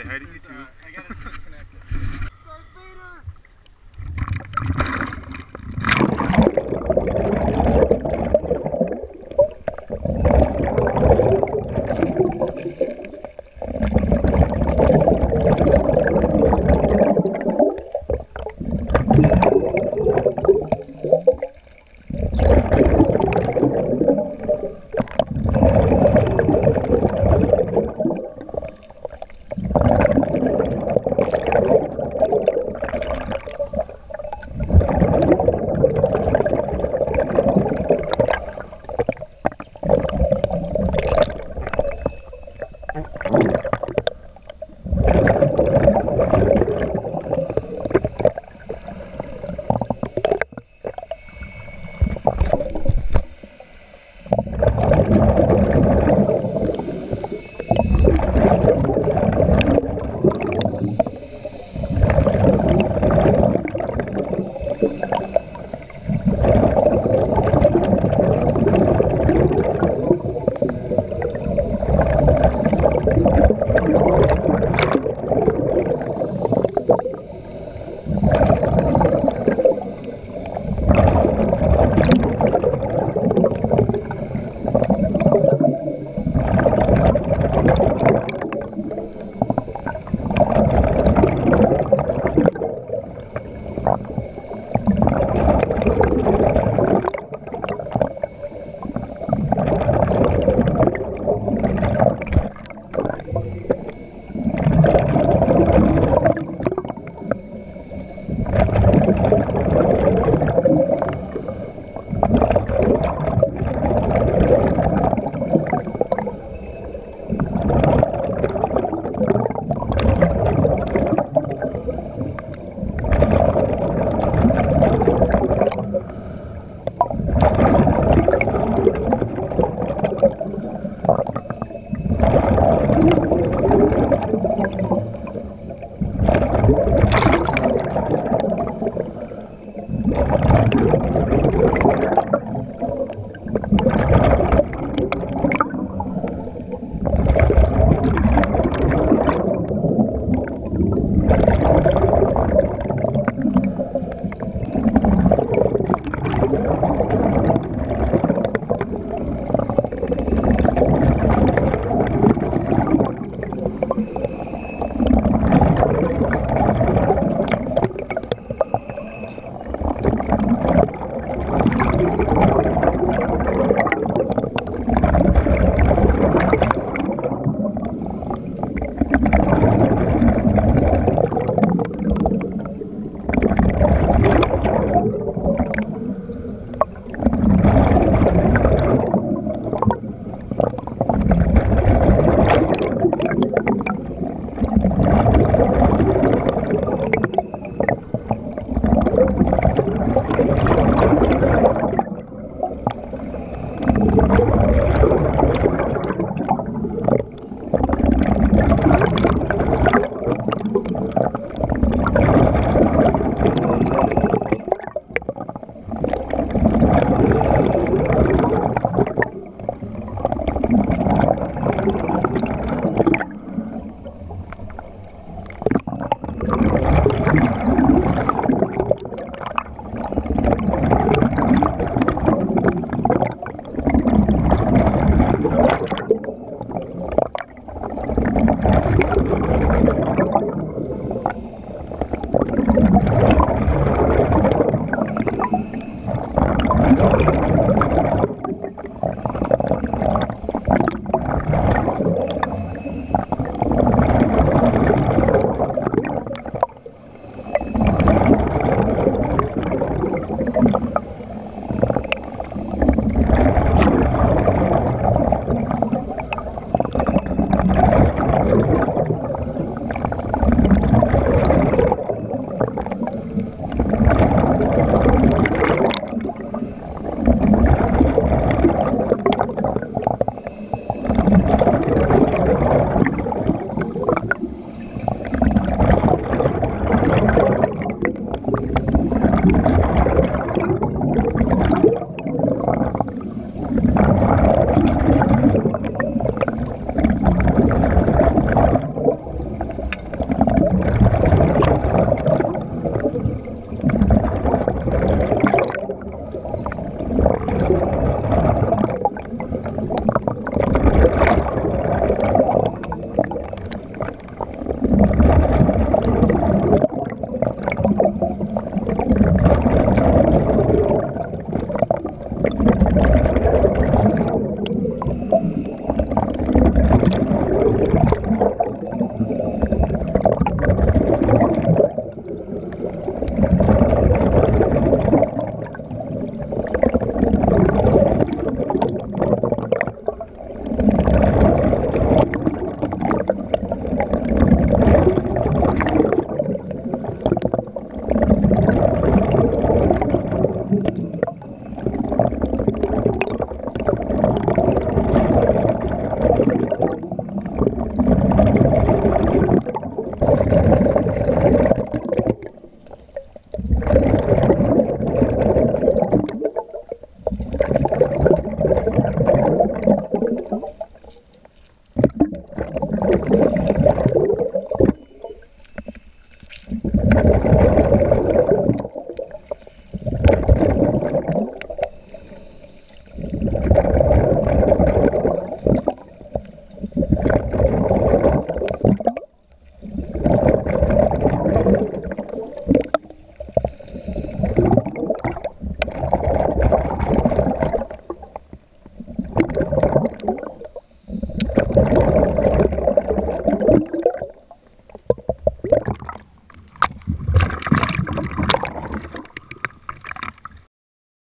Say hi to YouTube.